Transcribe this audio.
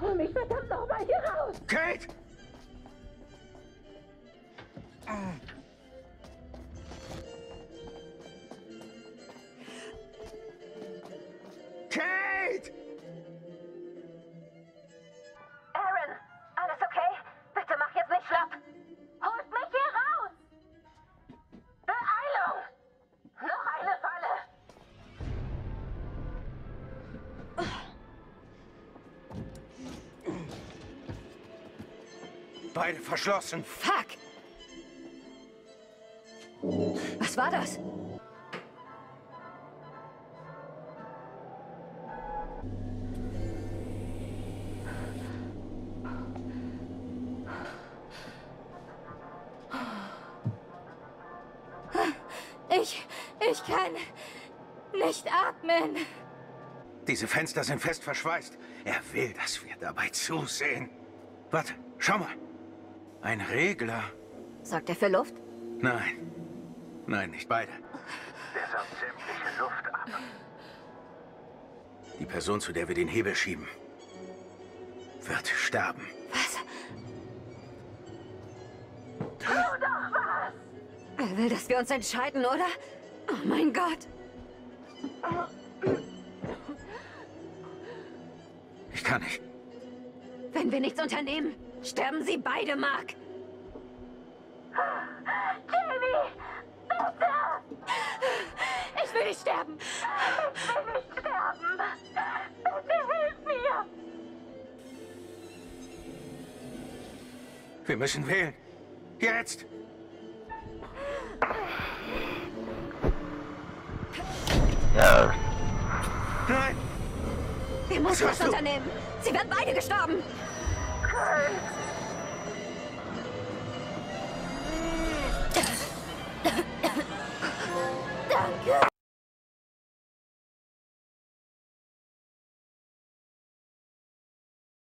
Hol mich verdammt nochmal hier raus! Kate! Beide verschlossen. Fuck! Was war das? Ich, ich kann nicht atmen. Diese Fenster sind fest verschweißt. Er will, dass wir dabei zusehen. Warte, schau mal. Ein Regler. Sorgt er für Luft? Nein. Nein, nicht beide. Der saugt sämtliche Luft ab. Die Person, zu der wir den Hebel schieben, wird sterben. Was? Er will, dass wir uns entscheiden, oder? Oh mein Gott. Ich kann nicht. Wenn wir nichts unternehmen, sterben sie beide, Mark. Jamie! Bitte! Ich will nicht sterben. Ich will nicht sterben! Bitte hilf mir! Wir müssen wählen. Jetzt! Nein! Wir müssen Was unternehmen. Sie werden beide gestorben. hurt.